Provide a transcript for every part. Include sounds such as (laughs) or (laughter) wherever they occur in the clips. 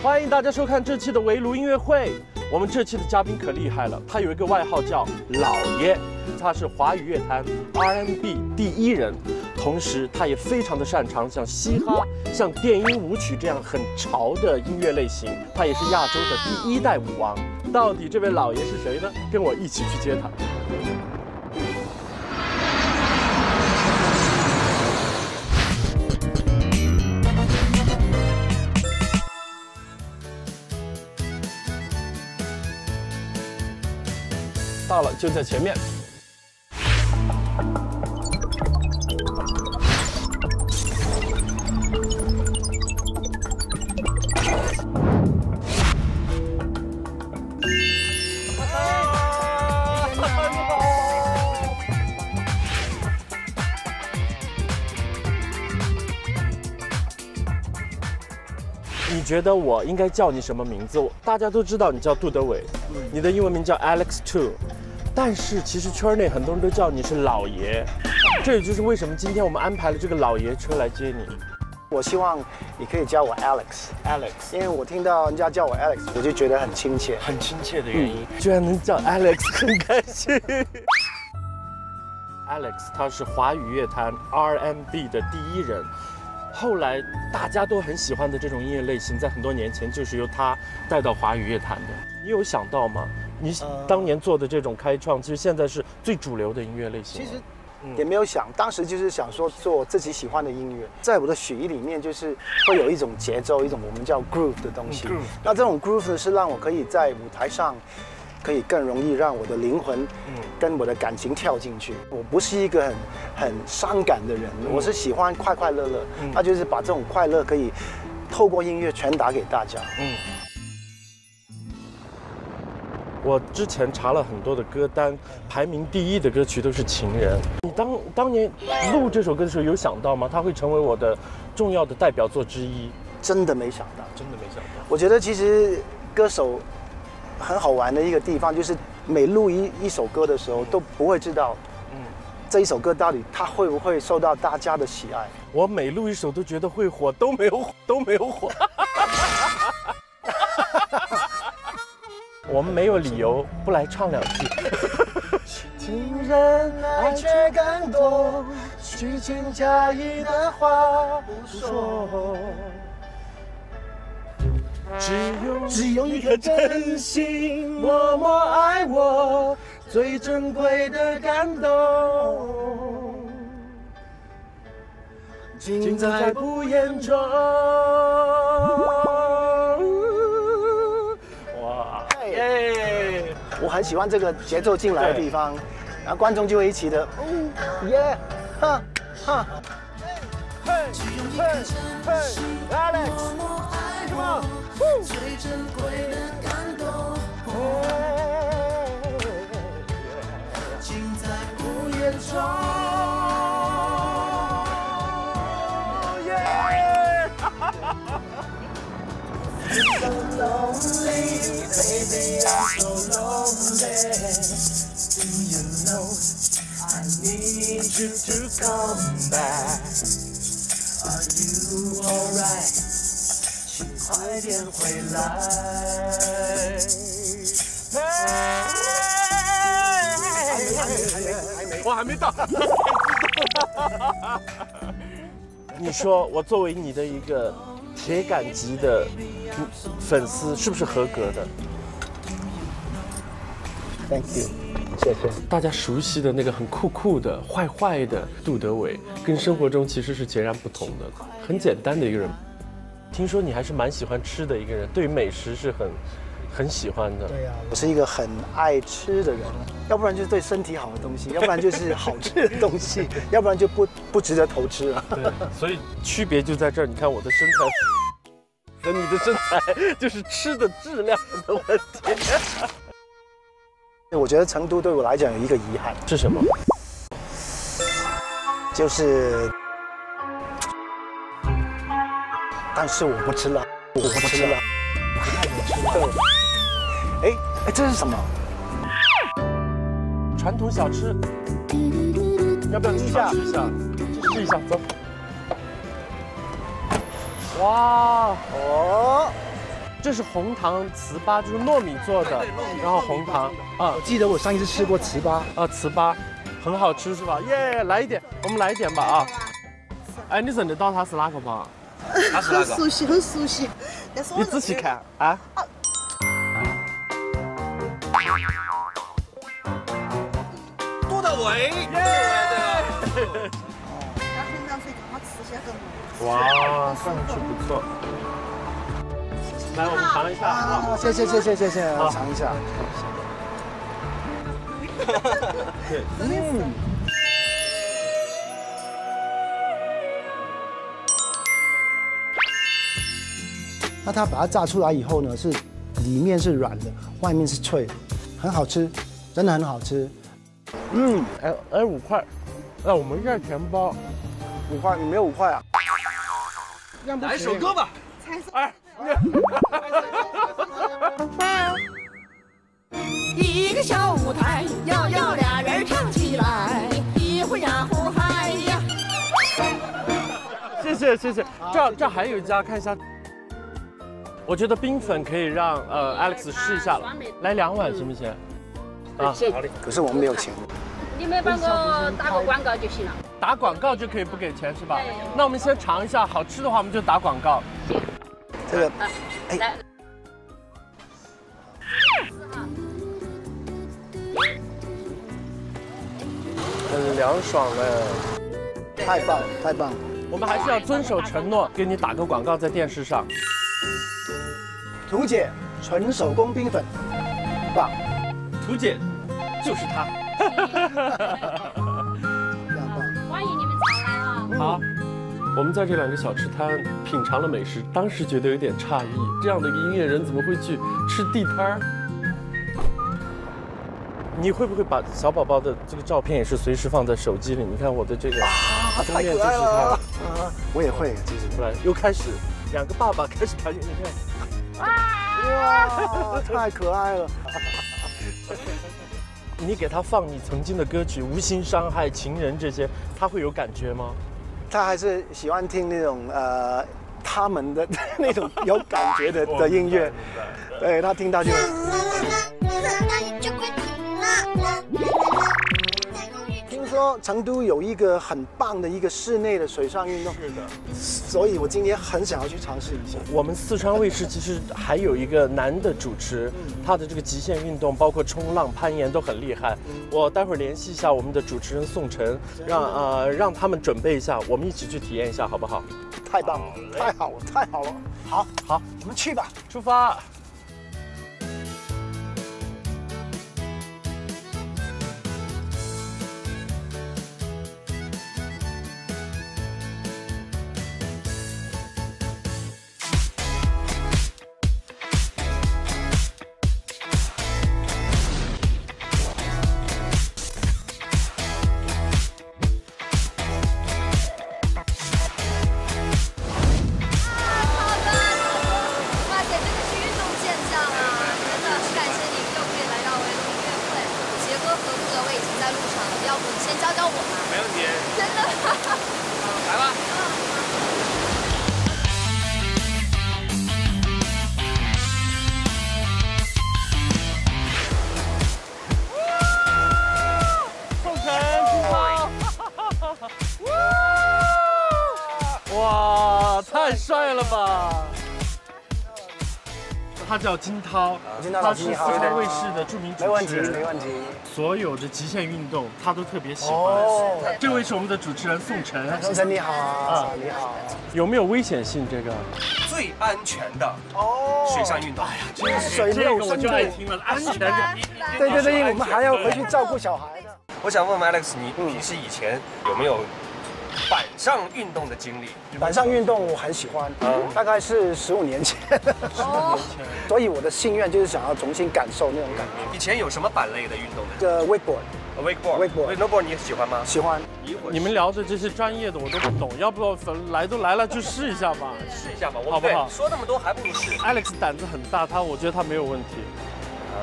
欢迎大家收看这期的围炉音乐会。我们这期的嘉宾可厉害了，他有一个外号叫老爷，他是华语乐坛 R N B 第一人，同时他也非常的擅长像嘻哈、像电音舞曲这样很潮的音乐类型。他也是亚洲的第一代舞王。到底这位老爷是谁呢？跟我一起去接他。到了，就在前面。觉得我应该叫你什么名字？大家都知道你叫杜德伟，你的英文名叫 Alex Two，但是其实圈内很多人都叫你是老爷，(laughs) 这也就是为什么今天我们安排了这个老爷车来接你。我希望你可以叫我 Alex，Alex，因为我听到人家叫我 Alex，我就觉得很亲切。很亲切的原因，居然能叫 Alex，(laughs) 很开心。Alex 他是华语乐坛 R&B 的第一人，后来大家都很喜欢的这种音乐类型，在很多年前就是由他带到华语乐坛的。你有想到吗？你呃当年做的这种开创，其实现在是最主流的音乐类型。其实也没有想，当时就是想说做自己喜欢的音乐，在我的血液里面就是会有一种节奏，一种我们叫 groove 的东西。那这种 groove 呢，是让我可以在舞台上，可以更容易让我的灵魂嗯跟我的感情跳进去。我不是一个很很伤感的人，我是喜欢快快乐乐，嗯那就是把这种快乐可以透过音乐传达给大家。嗯。我之前查了很多的歌单，排名第一的歌曲都是《情人》。你当当年录这首歌的时候，有想到吗？它会成为我的重要的代表作之一？真的没想到。真的没想到。我觉得其实歌手很好玩的一个地方，就是每录一一首歌的时候，都不会知道，嗯，这一首歌到底它会不会受到大家的喜爱。我每录一首都觉得会火，都没有 (laughs) 都没有火。(laughs) 我们没有理由不来唱两句。(laughs) 情人爱却更多，虚情假意的话不说，只有只有一颗真心默默爱我，最珍贵的感动。尽在不言中。哇，耶！我很喜欢这个节奏进来的地方，然后观众就会一起的，哦，耶，哈，哈。嘿，嘿，嘿，Alex，come on，最珍贵的感动尽在不言中。耶！Baby, I'm so lonely. Do you know I need you to come back? Are you alright? 请快点回来。我还没到。你说我作为你的一个铁杆级的粉丝，是不是合格的？Thank you，谢谢。大家熟悉的那个很酷酷的、坏坏的杜德伟，跟生活中其实是截然不同的，很简单的一个人。听说你还是蛮喜欢吃的一个人，对于美食是很很喜欢的。对呀、我是一个很爱吃的人，要不然就是对身体好的东西，要不然就是好吃的东西，要不然就不不值得投吃了。对，所以区别就在这儿。你看我的身材和你的身材，就是吃的质量的问题。我觉得成都对我来讲有一个遗憾，是什么？就是，但是我不吃了，我不吃了，对，哎哎，这是什么？传统小吃，要不要吃一下试一下？去试一下，走。哇，哦，这是红糖糍粑，就是糯米做的，然后红糖啊我记得我上一次吃过糍粑，啊糍粑，很好吃是吧？耶，来一点，我们来一点吧啊！哎，你认得到它是哪个吗？他是那个。很熟悉，很熟悉。但是我你仔细看啊。杜德伟，杜德伟对吧？要很凉水，刚好吃些更好。哇，看上去不错。来，我们尝一下啊。啊，谢谢谢谢谢谢，我尝一下。对，(laughs) 嗯，那它把它炸出来以后呢，是里面是软的，外面是脆的，很好吃，真的很好吃。嗯，哎哎，五块。那，我们这儿钱包。五块，你没有五块啊？来一首歌吧。哎，(laughs) 一个小舞台，要要俩人唱起来，一呼呀呼嗨呀。谢谢谢谢。这这还有一家，看一下。我觉得冰粉可以让呃 Alex 试一下了，来两碗行不行？啊，好嘞。可是我们没有钱。你们帮我打个广告就行了。打广告就可以不给钱是吧？那我们先尝一下，好吃的话我们就打广告。这个来，很凉爽哎。太棒了，太棒了。我们还是要遵守承诺，给你打个广告在电视上。图姐纯手工冰粉，棒，图姐，就是她。非常棒。欢迎你们常来啊！好，我们在这两个小吃摊品尝了美食，当时觉得有点诧异，这样的一个音乐人怎么会去吃地摊儿？你会不会把小宝宝的这个照片也是随时放在手机里？你看我的这个啊太面就是可爱了他。啊！我也会，其实。来，又开始两个爸爸开始谈恋爱。哇，太可爱了。(laughs) 你给他放你曾经的歌曲《无心伤害》《情人》这些，他会有感觉吗？他还是喜欢听那种呃他们的 (laughs) 那种有感觉的 (laughs) 的音乐，对他听到就。说成都有一个很棒的一个室内的水上运动，是的。所以我今天很想要去尝试一下。我们四川卫视其实还有一个男的主持，他的这个极限运动，包括冲浪、攀岩都很厉害。我待会儿联系一下我们的主持人宋晨，让呃让他们准备一下，我们一起去体验一下，好不好？太棒了，太好了，太好了！好，好，我们去吧。出发。他叫金涛，金涛他是四川卫视的著名主持没问题，人，没问题。所有的极限运动他都特别喜欢。哦，这位是我们的主持人宋晨，宋晨你好，你好。有没有危险性？这个最安全的哦，水上运动。哎呀，水没有听了，安全的。对对对，我们还要回去照顾小孩的。我想问问 Alex，你平时以前有没有板上运动的经历？板上运动我很喜欢，大概是十五年前，十五年前所以我的心愿就是想要重新感受那种感觉。以前有什么板类的运动呢这个 Wakeboard Wakeboard 你喜欢吗？喜欢，你们聊的这些专业的我都不懂，要不来都来了就试一下吧。试一下吧，我好不好说那么多还不如试。Alex 胆子很大，他我觉得他没有问题。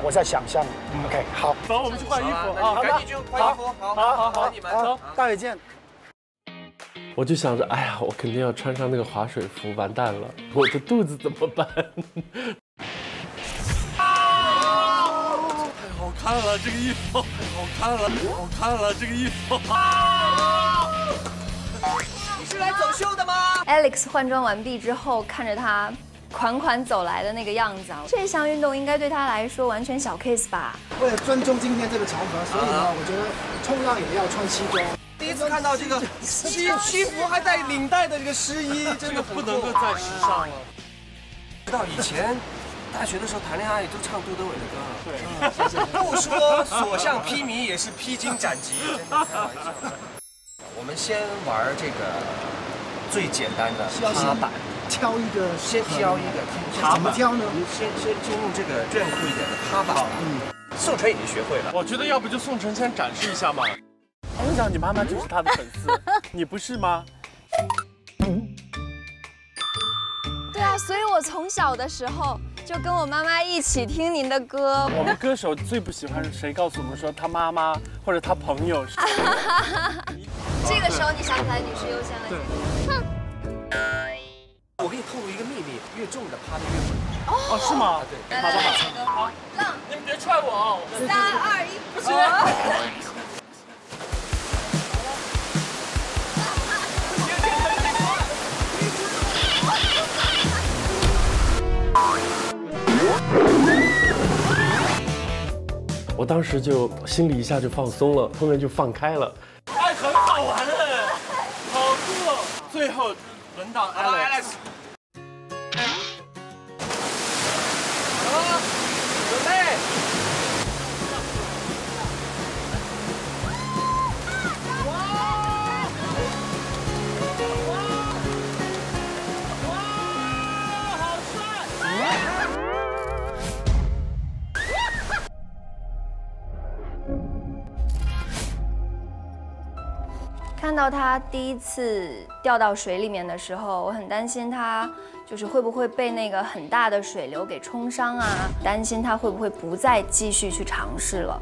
我在想象。OK，好，走，我们去换衣服好啊！那你赶紧去换衣服。好，好好好你们。走，待会见。我就想着，哎呀，我肯定要穿上那个滑水服，完蛋了，我的肚子怎么办？太好看了，这个衣服太好看了，太好看了，这个衣服。是来走秀的吗？Alex 换装完毕之后，看着他款款走来的那个样子，这项运动应该对他来说完全小 case 吧？为了尊重今天这个场合，所以呢，我觉得冲浪也要穿西装。第一次看到这个西西服还带领带的这个湿衣，(laughs) 真的不能够再时尚了。知道以前大学的时候谈恋爱都唱杜德伟的歌了。对，不说所向披靡，也是披荆斩棘，真的开玩笑。我们先玩这个最简单的踏板，挑一个，先挑一个先怎么挑呢？先先先用这个炫酷一点的踏板。嗯，宋晨已经学会了。我觉得要不就宋晨先展示一下嘛。我跟你妈妈就是他的粉丝，(laughs) 你不是吗？对啊，所以我从小的时候就跟我妈妈一起听您的歌。我们歌手最不喜欢是谁告诉我们说他妈妈或者他朋友是？(laughs) 这个时候你想起来女士优先了。我给你透露一个秘密，越重的趴的越稳。哦，是吗？对，来来来，唱歌，浪，你们别踹我哦！三二一，不行。我当时就心里一下就放松了，后面就放开了。哎，很好玩哎，好酷哦！最后轮到 Alex，到它第一次掉到水里面的时候，我很担心它就是会不会被那个很大的水流给冲伤啊，担心它会不会不再继续去尝试了。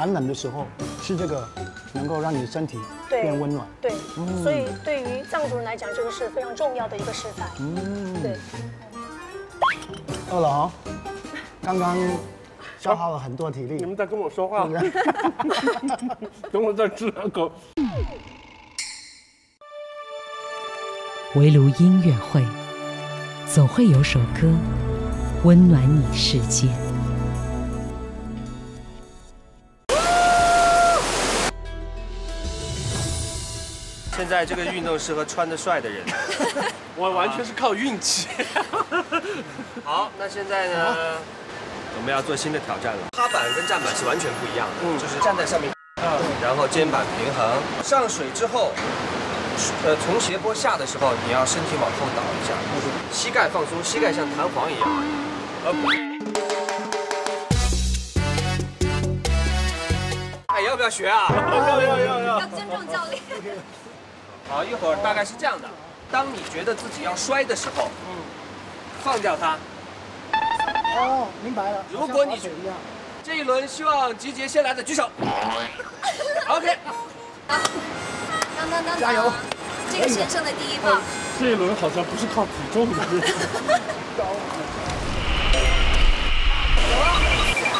寒冷的时候吃这个，能够让你的身体变温暖。对，所以对于藏族人来讲，这个是非常重要的一个食材。嗯，对，饿了哈，刚刚消耗了很多体力你。们在跟我说话，(laughs) 等我再吃两口。围炉音乐会，总会有首歌温暖你世界。在这个运动适合穿得帅的人。(laughs) 我完全是靠运气。(laughs) 好，那现在呢，我们要做新的挑战了。趴板跟站板是完全不一样的，嗯就是站在上面，然后肩膀平衡。上水之后，呃，从斜坡下的时候，你要身体往后倒一下，膝盖放松，膝盖像弹簧一样。呃，哎，要不要学啊？要要要要要！尊重教练。(laughs) 好，一会儿大概是这样的。当你觉得自己要摔的时候，嗯，放掉它。哦，明白了。如果你好像滑雪一样，这一轮希望集结先来的举手。OK，当当当，加油！这个先生的第一棒。这一轮好像不是靠体重的。(laughs) (laughs) (laughs)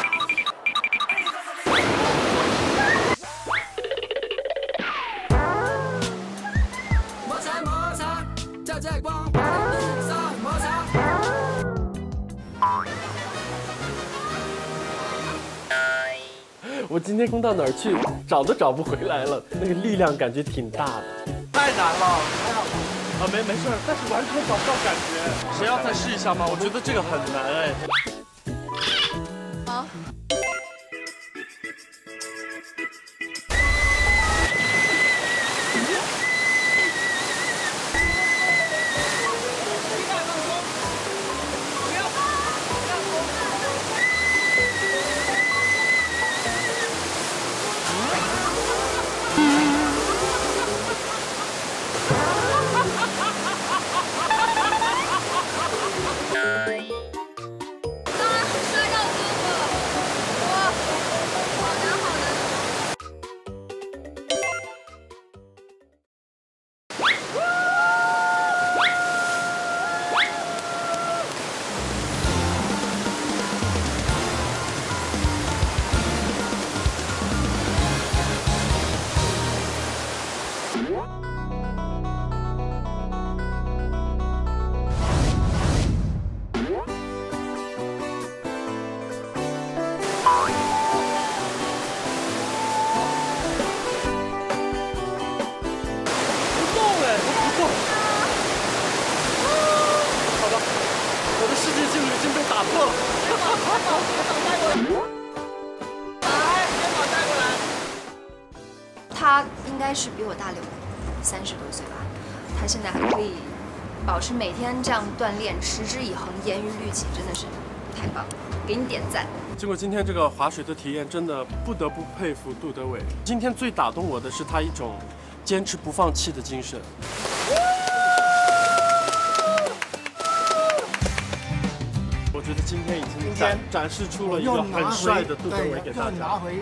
我今天攻到哪儿去，找都找不回来了，那个力量感觉挺大的。太难了，哎呀啊，没没事儿，但是完全找不到感觉。谁要再试一下吗？我觉得这个很难哎。他应该是比我大六年，三十多岁吧。他现在还可以保持每天这样锻炼，持之以恒，严于律己，真的是太棒了，给你点赞。经过今天这个划水的体验，真的不得不佩服杜德伟。今天最打动我的是他一种坚持不放弃的精神。我觉得今天。已经展展示出了一个很帅的杜德伟给大家。拿回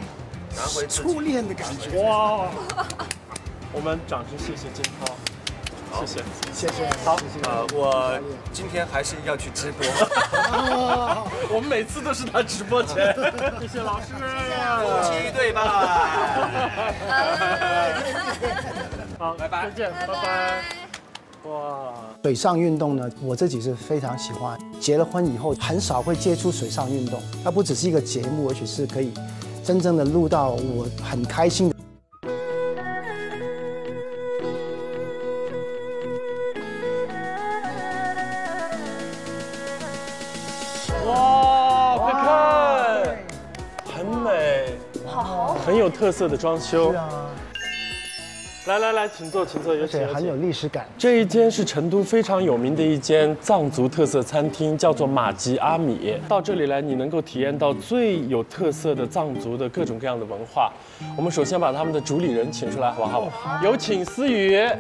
拿回初恋的感觉。哇！我们掌声谢谢金涛，谢谢。谢谢。好，呃，我今天还是要去直播。(laughs) 我们每次都是他直播前。(laughs) 谢谢老师。夫妻对吧？好，拜拜再见，拜拜。哇，水上运动呢，我自己是非常喜欢。结了婚以后，很少会接触水上运动，它不只是一个节目，而且是可以真正的录到我很开心的。哇，快看，很美，好，很有特色的装修。啊，来来来，请坐，请坐，有请有而且很有请。历史感。这一间是成都非常有名的一间藏族特色餐厅，叫做马吉阿米。到这里来，你能够体验到最有特色的藏族的各种各样的文化。我们首先把他们的主理人请出来，好不好？有请思雨。站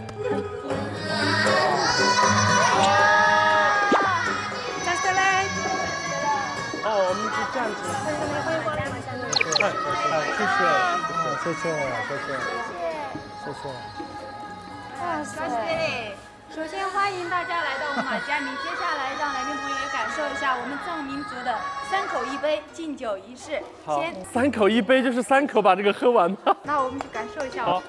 起来，哦，我们就站起来。欢迎光临马下面。哎哎，谢谢。谢谢，谢谢，谢谢。哇塞！首先欢迎大家来到我们马家明，接下来让来宾朋友也感受一下我们藏民族的三口一杯敬酒仪式。好先，，三口一杯就是三口把这个喝完吧。那我们去感受一下。好。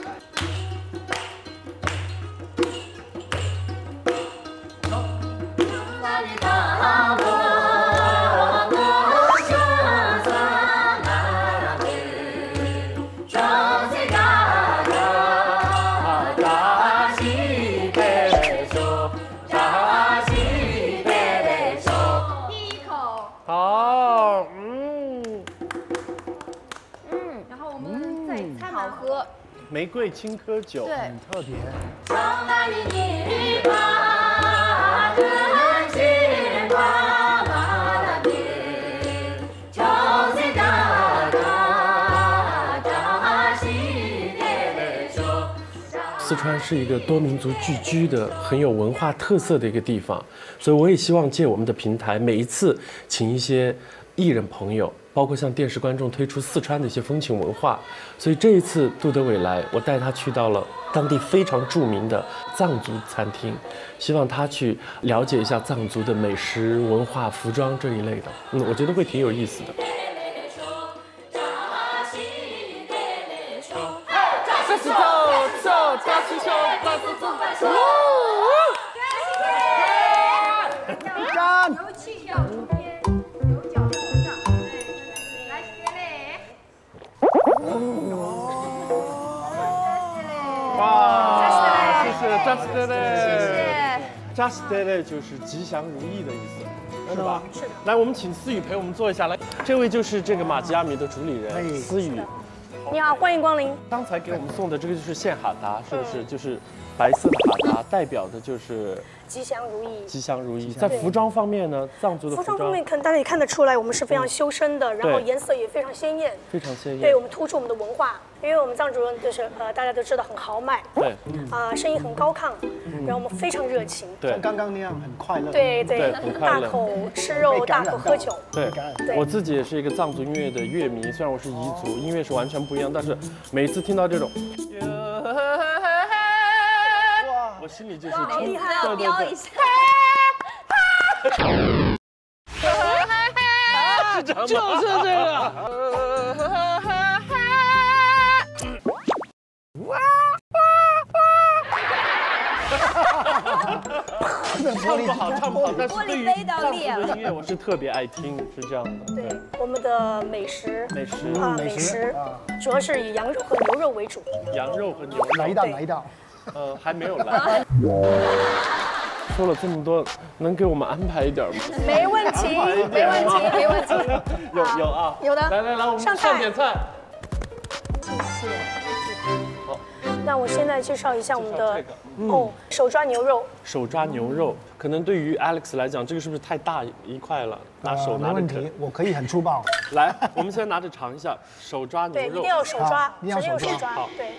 第玫瑰青稞酒。很，特别。四川是一个多民族聚居的、很有文化特色的一个地方，所以我也希望借我们的平台，每一次请一些艺人朋友，包括向电视观众推出四川的一些风情文化。所以这一次杜德伟来，我带他去到了当地非常著名的藏族餐厅，希望他去了解一下藏族的美食、文化、服装这一类的。嗯，我觉得会挺有意思的。就是吉祥如意的意思，是吧？是的。来，我们请思雨陪我们坐一下。来，这位就是这个马吉亚米的主理哎人思雨。你好，欢迎光临。刚才给我们送的这个就是现哈达，是不是？就是白色的哈达，代表的就是吉祥如意。吉祥如意。在服装方面呢，藏族的服装服装方面，可能大家也看得出来，我们是非常修身的，然后颜色也非常鲜艳。非常鲜艳对，我。们突出我们的文化，因为我们藏族人就是呃，大家都知道很豪迈，对啊、声音很高亢，然后我们非常热情。对像刚刚那样很快乐。对对对很，快乐大口吃肉，大口喝酒。对，对我自己也是一个藏族音乐的乐迷，虽然我是彝族，音乐是完全不一样，但是每次听到这种，(laughs) 我心里就是冲，对对对，飙一下。(laughs) 是这样就是这个。唱不好，唱不好，但是对于玻璃杯都藏族裂了的音乐，我是特别爱听，是这样的。对，我们的美食美食、啊，美食主要是以羊肉和牛肉为主。羊肉和牛来一肉，道，来一道。呃，还没有来。说了这么多，能给我们安排一点吗？没问题，没问题，没问题。(laughs) 有有啊，有的来来来，我们上菜上点菜。谢谢。好，那我现在介绍一下我们的这个嗯哦手抓牛肉，手抓牛肉，可能对于 Alex 来讲，这个是不是太大一块了？拿手呃拿着啃没问题，我可以很粗暴。来，我们先拿着尝一下手抓牛肉对，肉。一定要手抓好，一定要用手抓手抓好，对。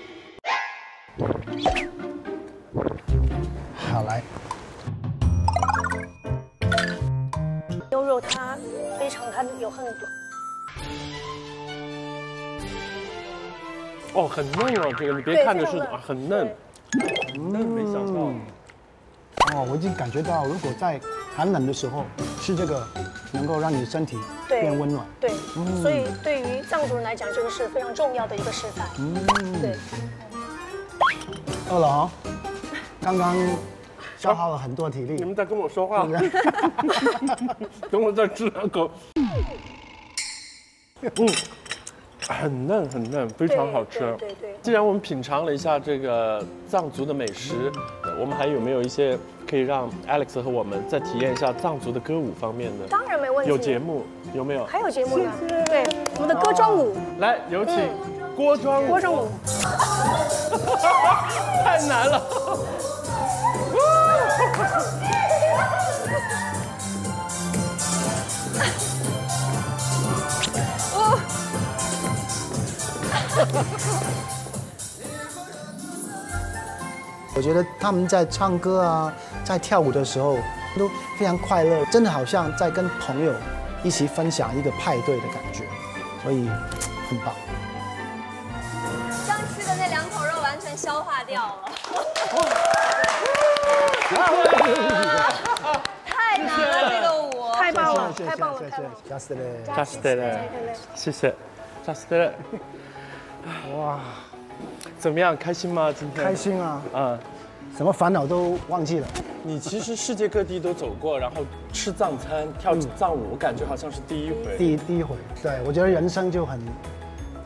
好来，牛肉它非常，它有很多哦，很嫩哦，这个你别看着是啊很嫩，很嫩，没想到。哦，我已经感觉到，如果在寒冷的时候吃这个，能够让你身体变温暖。对，嗯。所以对于藏族人来讲，这个是非常重要的一个食材。嗯，对，饿了哦，刚刚消耗了很多体力。你们在跟我说话，(laughs) (laughs) 等我再吃两口。嗯，很嫩很嫩，非常好吃。对对对。既然我们品尝了一下这个藏族的美食，呃我们还有没有一些可以让 Alex 和我们再体验一下藏族的歌舞方面的？当然没问题。有节目有没有？还有节目呢？对，我们的歌庄舞，来，有请锅庄舞。锅庄舞。(laughs) 太难了。(laughs) 我觉得他们在唱歌啊，在跳舞的时候都非常快乐，真的好像在跟朋友一起分享一个派对的感觉，所以很棒。刚吃的那两口肉完全消化掉了。(laughs) 太难了，这个舞。太棒了，谢谢太棒了，谢谢太棒了。，加斯嘞，扎斯特勒，谢谢，扎斯特勒。哇，怎么样？开心吗？今天开。心啊，嗯，什么烦恼都忘记了。你其实世界各地都走过，然后吃藏餐、跳藏舞，我感觉好像是第一回。第一第一回，对我觉得人生就很，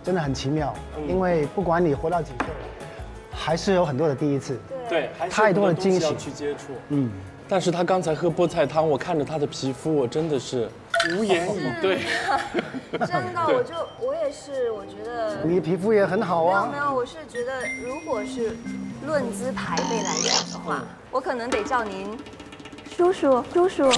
真的很奇妙，因为不管你活到几岁，还是有很多的第一次。对，太多的惊喜去接触。嗯，但是他刚才喝菠菜汤，我看着他的皮肤，我真的是无言以对。(laughs) 真的，我就我也是，我觉得你皮肤也很好啊没有没。有，我是觉得如果是论资排辈来讲的话，我可能得叫您叔叔叔叔。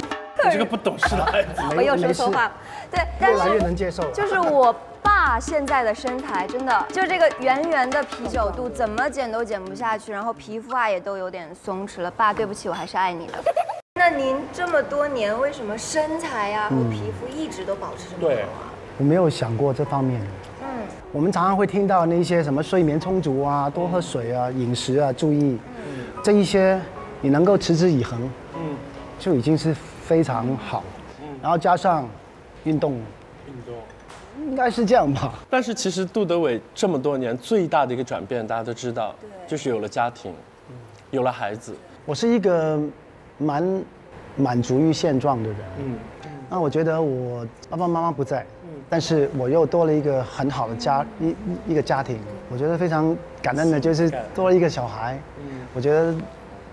你这个不懂事的孩子。(laughs) 我又说错话了，对，但越来越是能接受了。就是我爸现在的身材，真的就这个圆圆的啤酒肚，怎么减都减不下去，然后皮肤啊也都有点松弛了。爸，对不起，我还是爱你的。那您这么多年，为什么身材呀、和皮肤一直都保持这么好对啊？我没有想过这方面。嗯，我们常常会听到那些什么睡眠充足啊、多喝水啊、饮食啊注意，这一些你能够持之以恒，嗯，就已经是非常好。嗯然后加上运动，运动。应该是这样吧。但是其实杜德伟这么多年最大的一个转变，大家都知道，就是有了家庭，有了孩子。我是一个蛮满足于现状的人。嗯，那我觉得我爸爸妈妈不在，但是我又多了一个很好的家一一一个家庭，我觉得非常感恩的，就是多了一个小孩。我觉得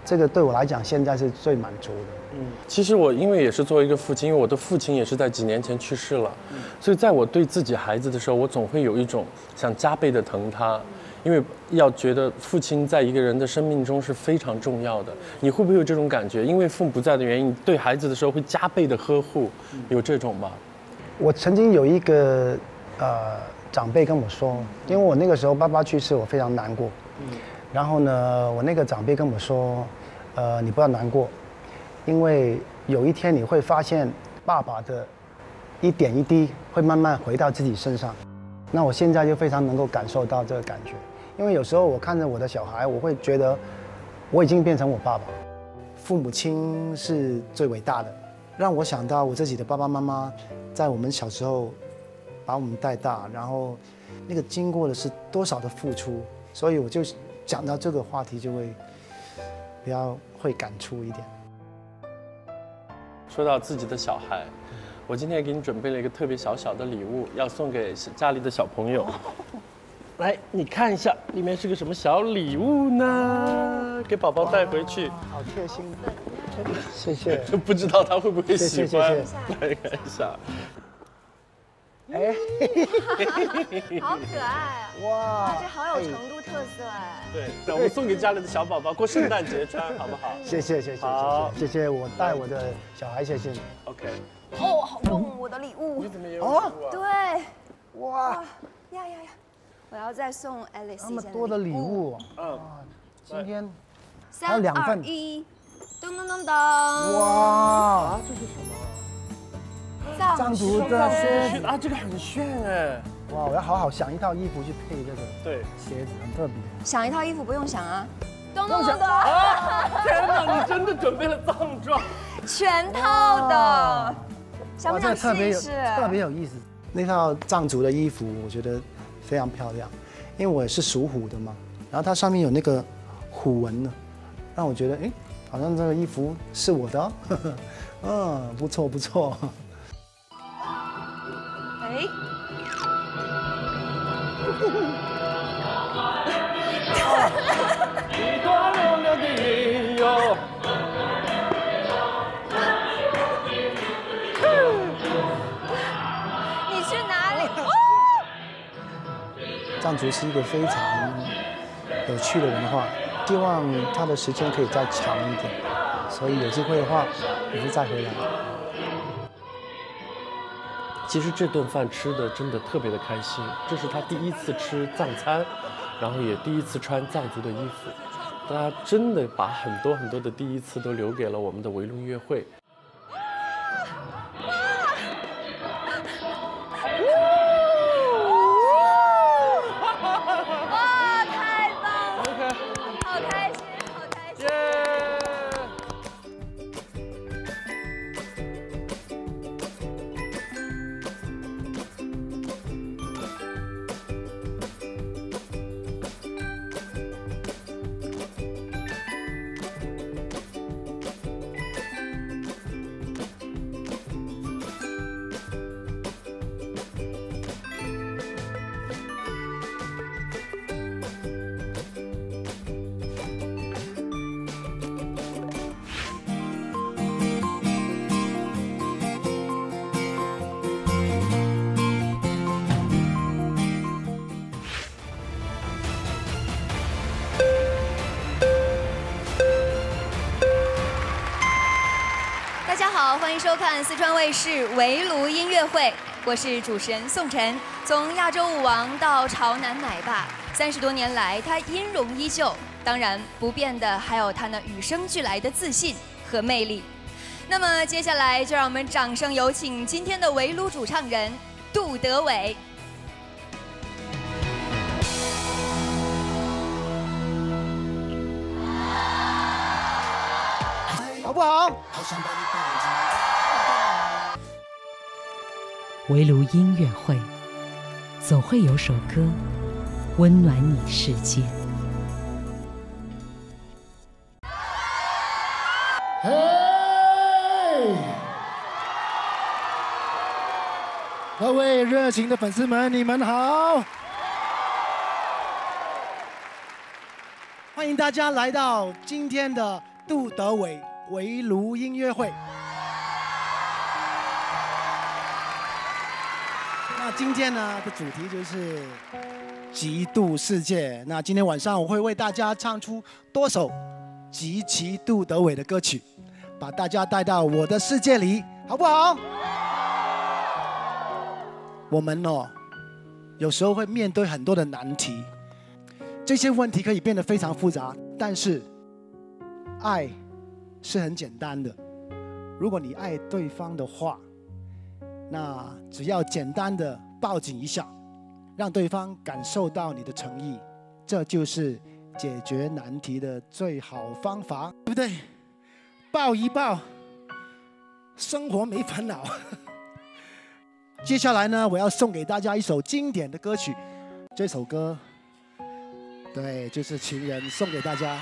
这个对我来讲现在是最满足的。嗯，其实我因为也是作为一个父亲，因为我的父亲也是在几年前去世了，所以在我对自己孩子的时候，我总会有一种想加倍的疼他，因为要觉得父亲在一个人的生命中是非常重要的。你会不会有这种感觉？因为父母不在的原因，对孩子的时候会加倍的呵护，有这种吗？我曾经有一个呃长辈跟我说，因为我那个时候爸爸去世，我非常难过。然后呢，我那个长辈跟我说，呃，你不要难过，因为有一天你会发现爸爸的一点一滴会慢慢回到自己身上。那我现在就非常能够感受到这个感觉，因为有时候我看着我的小孩，我会觉得我已经变成我爸爸。父母亲是最伟大的，让我想到我自己的爸爸妈妈，在我们小时候把我们带大，然后那个经过的是多少的付出，所以我就讲到这个话题就会比较会感触一点。说到自己的小孩，我今天也给你准备了一个特别小小的礼物，要送给家里的小朋友。来，你看一下，里面是个什么小礼物呢？给宝宝带回去。好贴心，谢谢。(laughs) 不知道他会不会喜欢？谢谢谢来看一下。哎，(laughs) 好可爱啊！哇这好有成都特色哎。对，那我们送给家里的小宝宝过圣诞节穿，好不好？(laughs) 谢谢谢谢谢谢谢谢我带我的小孩，谢谢你。OK。哦，好重，我的礼物。你怎么也有哦礼物啊？对，哇，呀呀呀！我要再送 Alice 那一件么多的礼。物，嗯，今天三还有两份二一，噔噔噔噔！哇，啊，这是什么？藏藏族的靴啊，这个很炫哎。哇，我要好好想一套衣服去配这个对，鞋子，很特别。想一套衣服不用想啊，噔噔噔想噔，天哪，你真的准备了藏装？(laughs) 全套的，想哇，不这个特别有想试一试？特别有意思。那套藏族的衣服，我觉得非常漂亮，因为我是属虎的嘛，然后它上面有那个虎纹呢，让我觉得哎，好像这个衣服是我的、哦，(laughs) 嗯，不错不错。一段溜溜的云哟。你去哪里？哦 (laughs) 藏族是一个非常有趣的文化，希望它的时间可以再长一点，所以有机会的话，我会再回来。其实这顿饭吃的真的特别的开心，这是他第一次吃藏餐，然后也第一次穿藏族的衣服。大家真的把很多很多的第一次都留给了我们的围炉约会。看四川卫视围炉音乐会，我是主持人宋晨。从亚洲舞王到潮男奶爸，三十多年来他音容依旧，当然不变的还有他那与生俱来的自信和魅力。那么接下来就让我们掌声有请今天的围炉主唱人杜德伟。好不好？好想把你围炉音乐会，总会有首歌温暖你世界。各位热情的粉丝们，你们好！欢迎大家来到今天的杜德伟围炉音乐会。那今天呢的主题就是极度世界。那今天晚上我会为大家唱出多首极其杜德伟的歌曲，把大家带到我的世界里，好不好？我们哦，有时候会面对很多的难题，这些问题可以变得非常复杂，但是爱是很简单的。如果你爱对方的话，那只要简单的抱紧一下，让对方感受到你的诚意，这就是解决难题的最好方法，对不对？抱一抱，生活没烦恼。(laughs) 接下来呢，我要送给大家一首经典的歌曲，这首歌，对，就是《情人》，送给大家。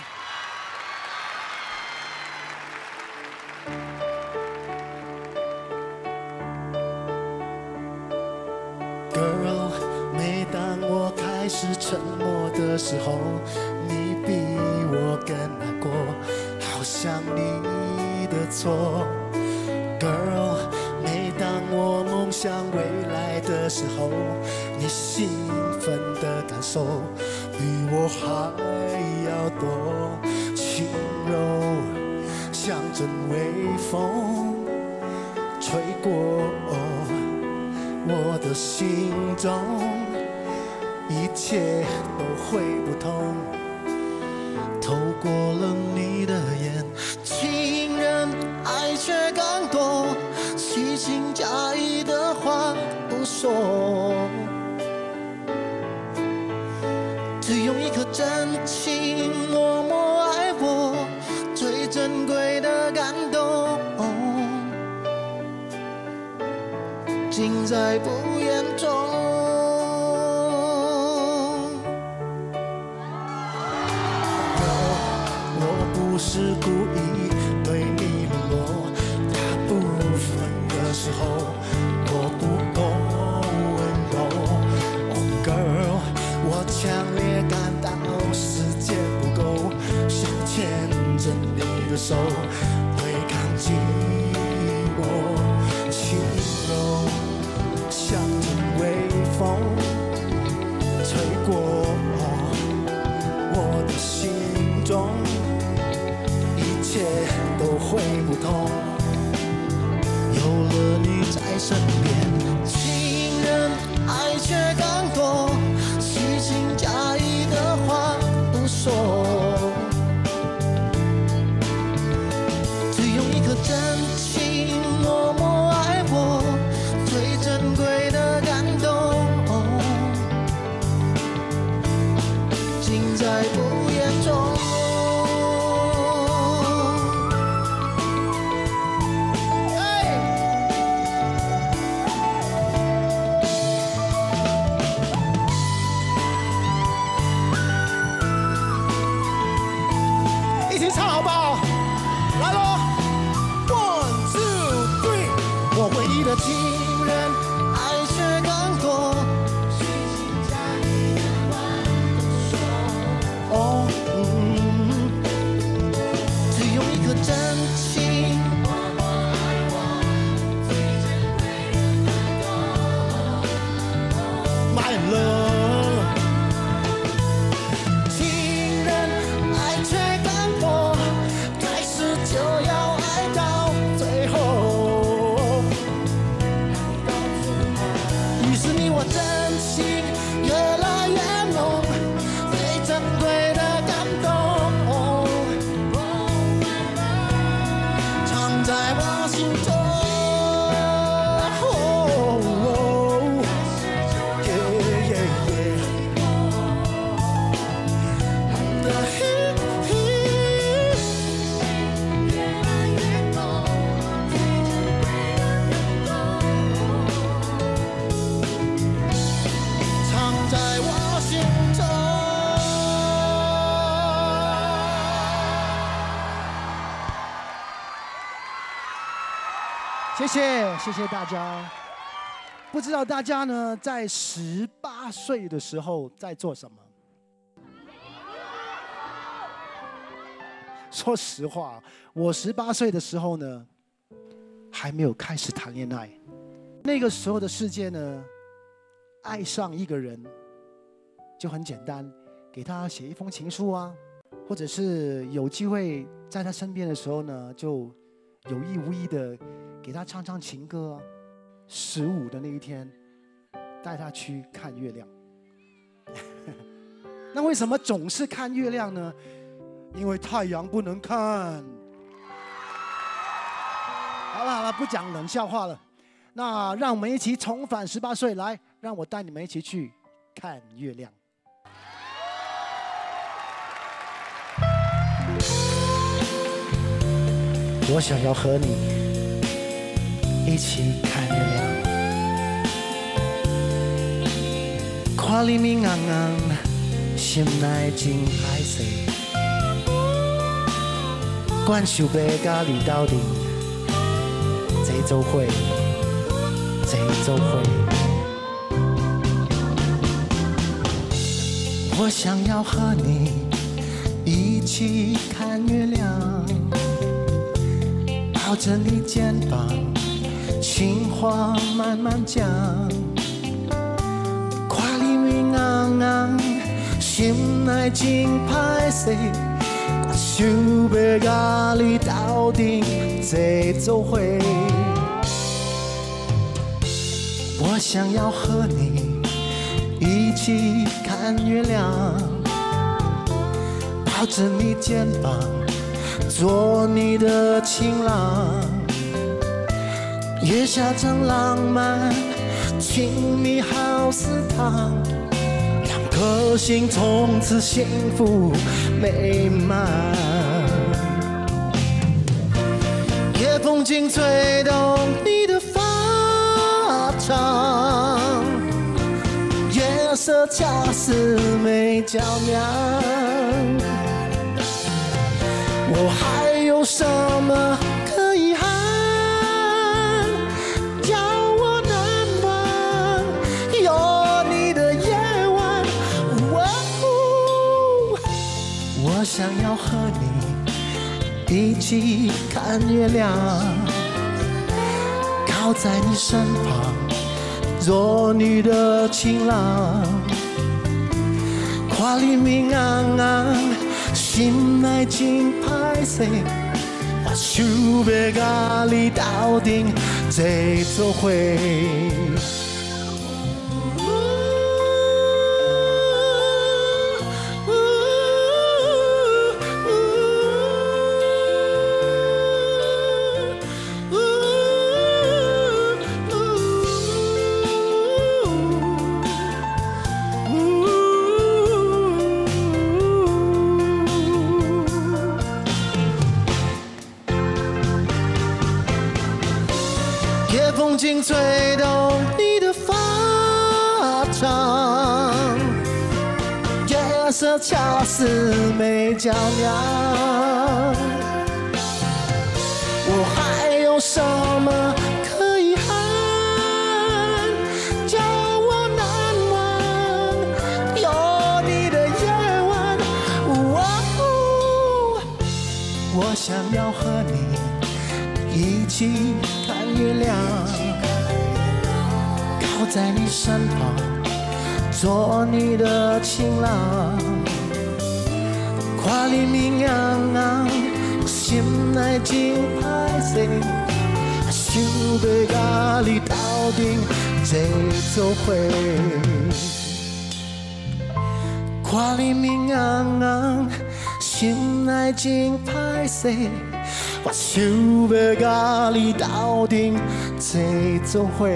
是沉默的时候，你比我更难过，好像你的错。Girl，每当我梦想未来的时候，你兴奋的感受比我还要多，轻柔像阵微风吹过我的心中，一切都会不同。透过了你的眼，情人爱却更多，虚情假意的话不说，只用一颗真情默默爱我，最珍贵的感动，尽在不言是故意对你冷落，大部分的时候我不够温柔。Oh girl，我强烈感到时间不够，想牵着你的手，有了你在身边，唯一的情人，谢谢，谢大家。不知道大家呢，在十八岁的时候在做什么？(laughs) 说实话，我十八岁的时候呢，还没有开始谈恋爱。那个时候的世界呢，爱上一个人就很简单，给他写一封情书啊，或者是有机会在他身边的时候呢，就有意无意的给他唱唱情歌。十五的那一天，带他去看月亮。(laughs) 那为什么总是看月亮呢？因为太阳不能看。好了好了，不讲冷笑话了。那让我们一起重返十八岁，来，让我带你们一起去看月亮。我想要和你一起看月亮。看你明暗暗，心内真海誓。阮想要甲你斗阵，坐做伙，坐做伙。我想要和你一起看月亮，抱着你肩膀，情话慢慢讲，看你面红红，心内真歹势，我想要甲你斗阵坐做伙。我想要和你一起看月亮，抱着你肩膀，做你的情郎。月下正浪漫，亲密好似糖，两颗心从此幸福美满。夜风轻吹动你的发长，月色恰似美娇娘。我还有什么可遗憾？叫我难忘？有你的夜晚，哦我想要和你一起看月亮，靠在你身旁，做你的情郎。看你面红红，心内真歹我想要甲你斗阵做伙。夜风轻吹动你的发长，月色恰似美娇娘。我还有什么可以喊？叫我难忘？有你的夜晚，哦我想要和你一起月亮，靠在你身旁，做你的情郎。看你面红红，心内真歹势，想要甲你斗阵坐做伙。看你面红红，心内真歹势，我想要甲你斗阵做做伙。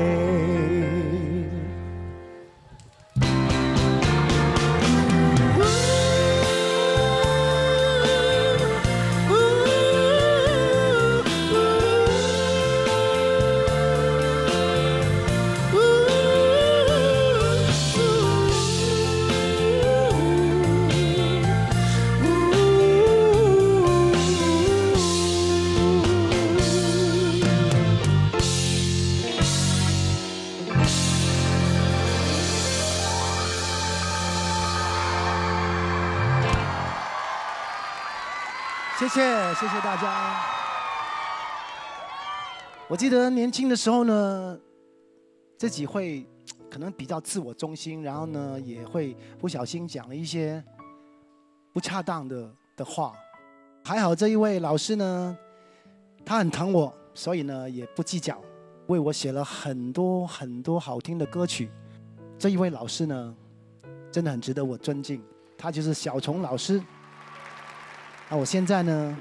谢谢，谢谢大家。我记得年轻的时候呢，自己会可能比较自我中心，然后呢也会不小心讲了一些不恰当的的话。还好这一位老师呢，他很疼我，所以呢也不计较，为我写了很多很多好听的歌曲。这一位老师呢，真的很值得我尊敬，他就是小虫老师。那我现在呢，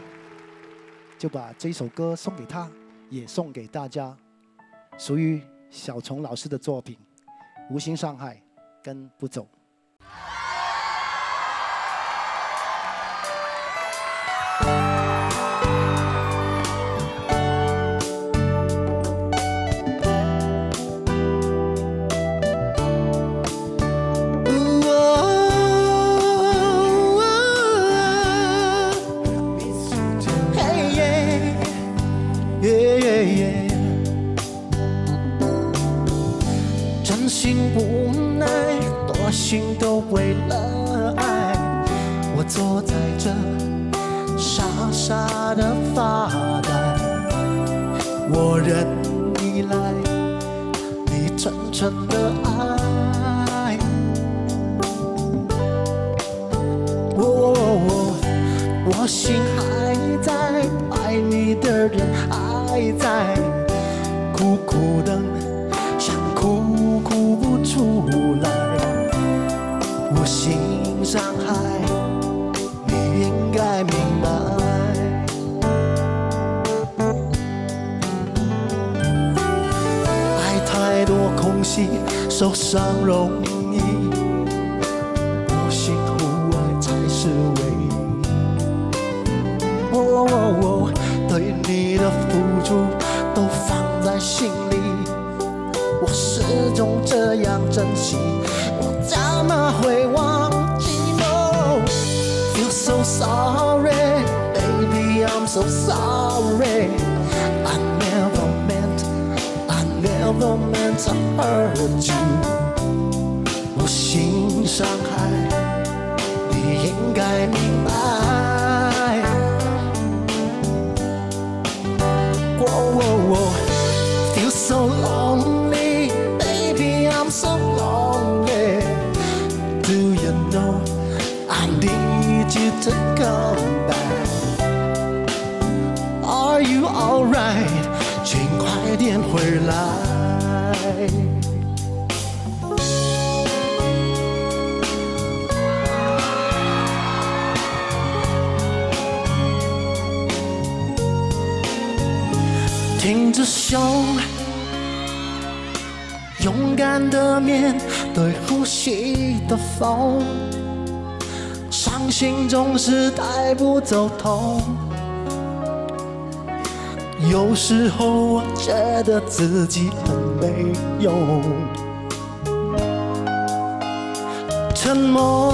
就把这首歌送给他，也送给大家，属于小虫老师的作品《无心伤害》跟《不走》。我心还在，爱你的人还在，苦苦的想哭哭不出来，我心伤害，你应该明白。爱太多空隙，受伤容易，始终这样珍惜，我怎么会忘记？No, feel so sorry, baby, I'm so sorry. I never meant, I never meant to hurt you. 无心伤害，挺着胸，勇敢的面对呼吸的风。伤心总是带不走痛，有时候我觉得自己很没用，沉默。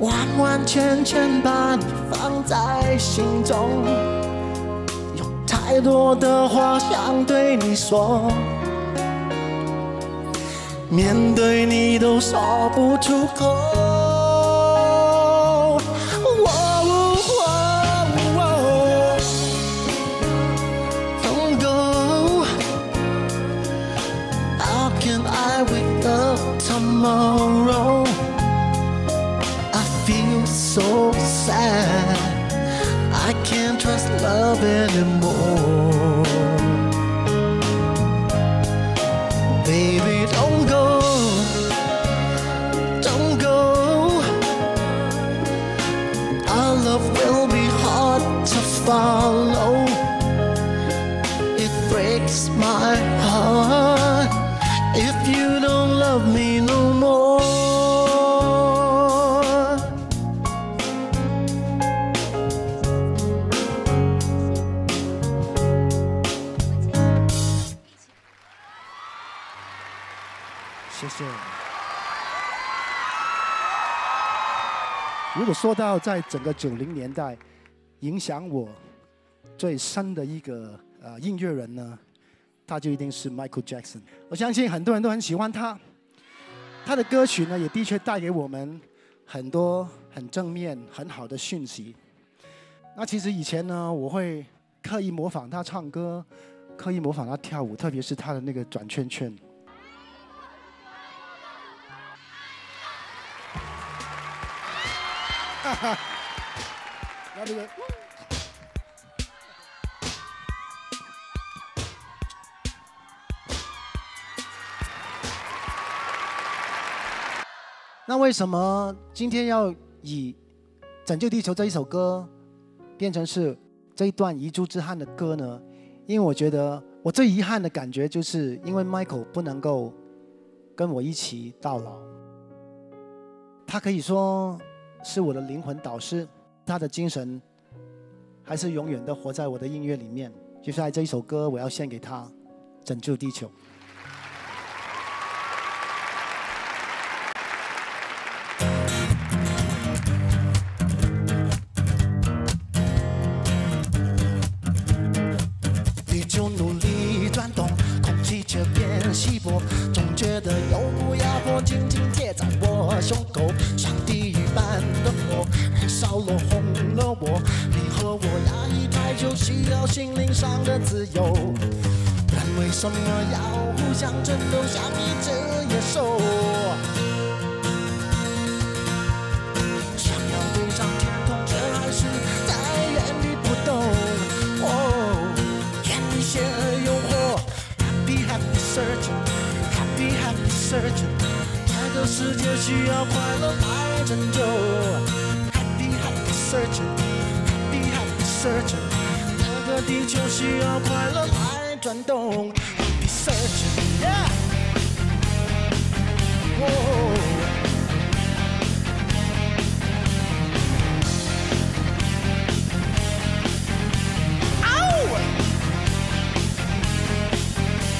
完完全全把你放在心中，太多的话想对你说，面对你都说不出口。Don't love anymore. 谢谢。如果说到在整个九零年代影响我最深的一个呃音乐人呢，他就一定是 Michael Jackson。我相信很多人都很喜欢他，他的歌曲呢也的确带给我们很多很正面、很好的讯息。那其实以前呢，我会刻意模仿他唱歌，刻意模仿他跳舞，特别是他的那个转圈圈。(laughs) 那为什么今天要以《拯救地球》这一首歌变成是这一段遗珠之憾的歌呢？因为我觉得我最遗憾的感觉，就是因为 Michael 不能够跟我一起到老。他可以说是我的灵魂导师，他的精神还是永远的活在我的音乐里面。接下来这一首歌，我要献给他，《拯救地球》。就。需要心灵上的自由。人为什么要互相争斗，像一只野兽？想要飞上天空，却还是在原地不动。哦，甜蜜邪恶诱惑，Happy Happy Searching，Happy Happy Searching，这个世界需要快乐来拯救。Happy Happy Searching，Happy Happy Searching，地球需要快乐来转动。Happy Searching，Yeah。哦。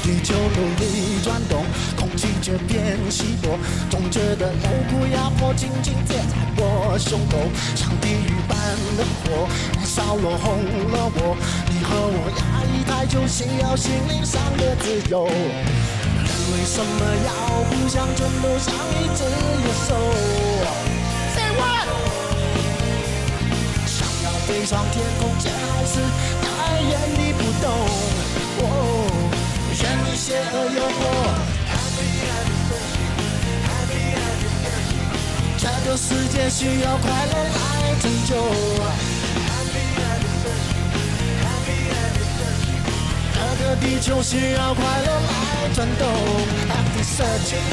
地球努力转动，空气却变稀薄，总觉得有股压迫紧紧贴在我胸口，像地狱般的火，燃烧了红了我。你和我压抑太久，需要心灵上的自由。人为什么要互相争斗，像一只野兽？Say what？想要飞上天空，却还是在原地不动。哦。愿你邪恶诱惑。这个世界需要快乐来拯救。地球需要快乐来转动。Happy searching,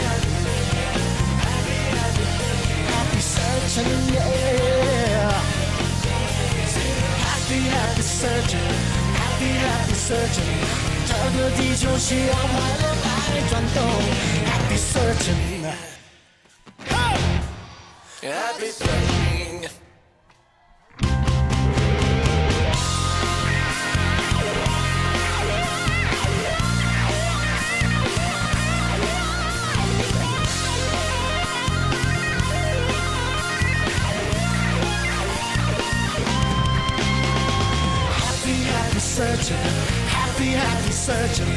happy searching, yeah. Happy happy searching, happy happy searching. 这个地球需要快乐来转动，Happy searching。Happy searching。searching。Happy Happy Searching，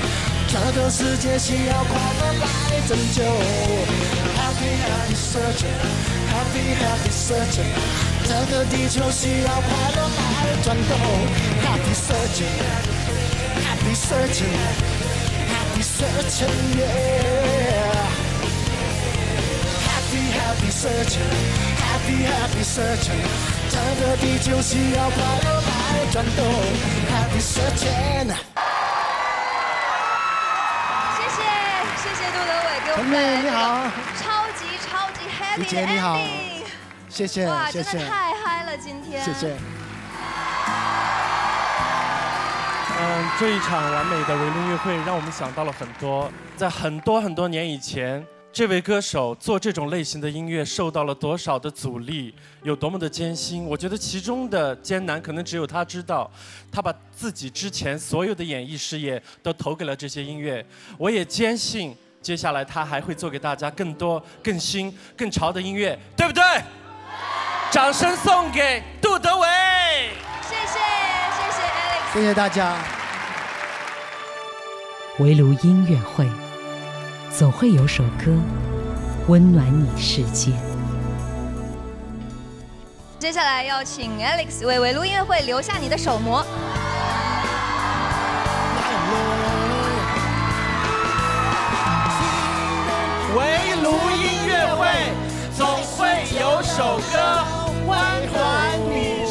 这个世界需要快乐来拯救。Happy Happy Searching，Happy Happy Searching，这个地球需要快乐来转动。Happy Searching，Happy Searching，Happy Searching，Yeah。Happy Happy Searching，Happy Happy Searching，这个地球需要快乐来转动。 谢谢谢谢杜德伟给我们带来妹你好，超级超级 happy 李的你好。ending，谢谢哇，谢谢。真的太嗨了今天，谢谢。嗯，这一场完美的维伦音乐会让我们想到了很多，在很多很多年以前，这位歌手做这种类型的音乐受到了多少的阻力，有多么的艰辛。我觉得其中的艰难可能只有他知道。他把自己之前所有的演艺事业都投给了这些音乐，我也坚信接下来他还会做给大家更多、更新、更潮的音乐，对不对？掌声送给杜德伟。谢谢谢谢 Alex。谢谢大家。围炉音乐会，总会有首歌温暖你世界。接下来要请 Alex 为围炉音乐会留下你的手模。围炉音乐会总会有首歌温暖你